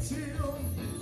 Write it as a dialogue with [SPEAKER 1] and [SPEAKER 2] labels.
[SPEAKER 1] until